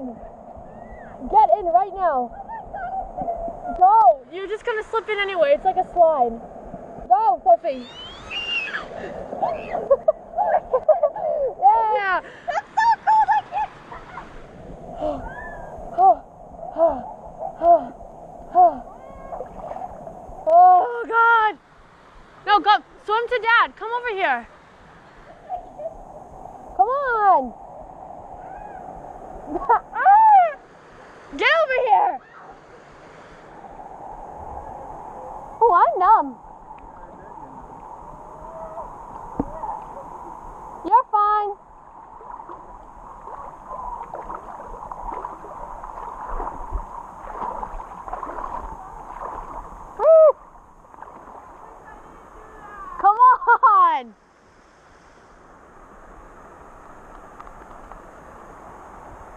in. Get in right now. Go. You're just gonna slip in anyway. It's like a slide. Go, Sophie. yeah. That's so cool. I can't. oh God. No, go swim to dad. Come over here. Come on. Get over here. Oh, I'm numb. You're fine. Woo! Come on!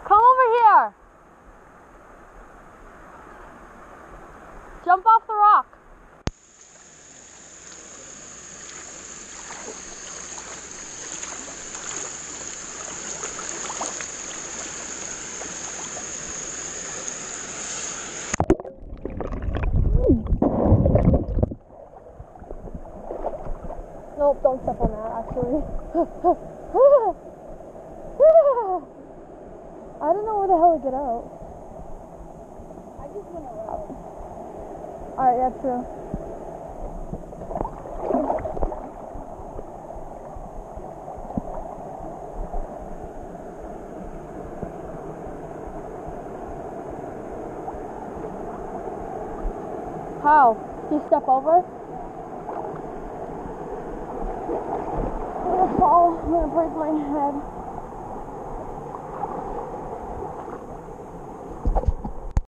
Come over here! Jump off the rock. Nope, don't step on that actually. I don't know where the hell to get out. I just want to roll. Alright, yeah, true. How? Do you step over? I'm gonna fall. I'm gonna break my head.